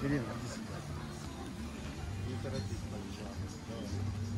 Ирина, иди сюда. Не торопись, пожалуйста.